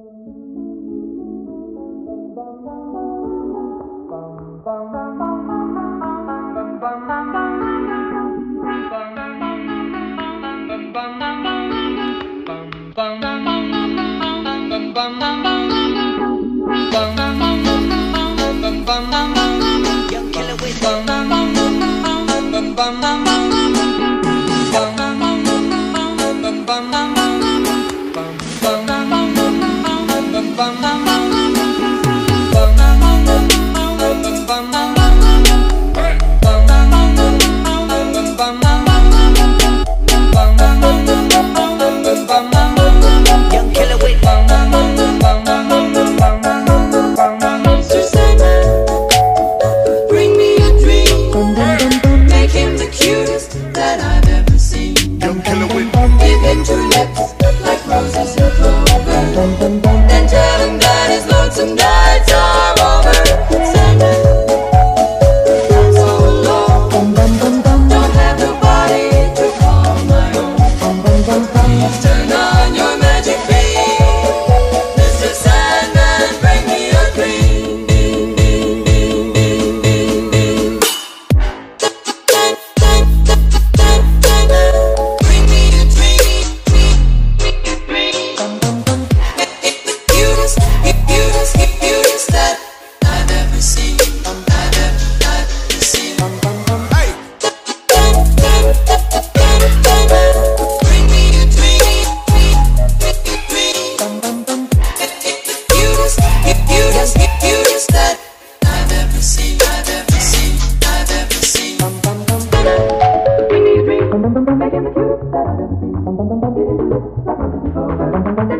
Bum bum bum Make him the cutest that I've ever seen. Young killer with giving two lips.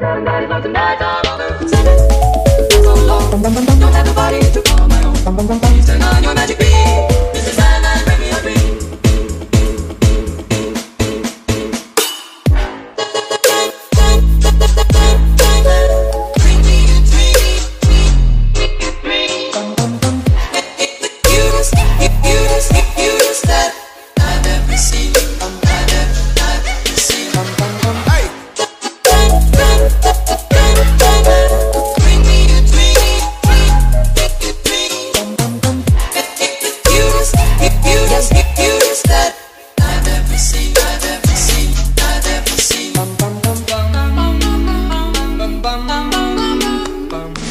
I Don't have nobody to call my own. Please turn on your magic beam.